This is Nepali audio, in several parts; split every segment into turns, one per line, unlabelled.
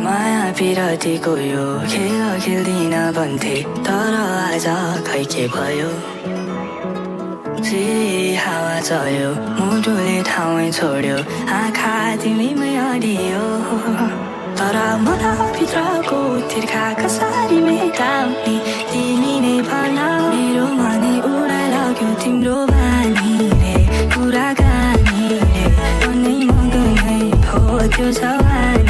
पिरतीको यो खेल खेल्दिन भन्थे तर आज खै के भयो हावा चल्यो मुटुले ठाउँ छोड्यो आँखा तिमीमै अडियो तर मनभित्रको तिर्खा कसरी मेटाउने तिमी नै भन मेरो मनै उडा लाग्यो तिम्रो बानीले कुराकानीले मनै मगनै भो त्यो जवानीले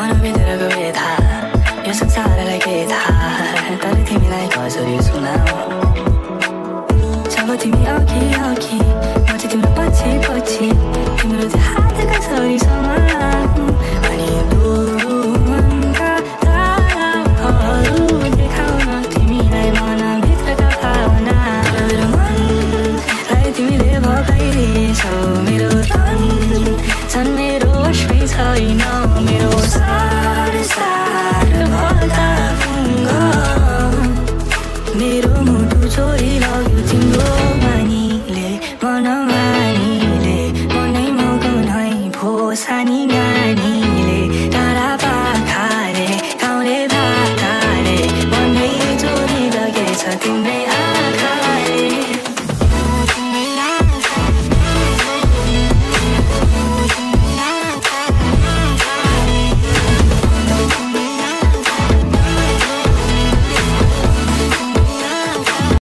मनभित्रको व्यथा यो संसारलाई के थाहा तर तिमीलाई कसरी सुनाऊ तिमी अघि अघि म चाहिँ तिम्रो पछि पछि तिम्रो चाहिँ हात कसरी समाऊ अनि मनका ताराहरू देखाउन तिमीलाई मनभित्रका भावना मेरो मनलाई तिमीले भगाइदिएछौ मेरो तन झन् मेरो छैन Nunca they are.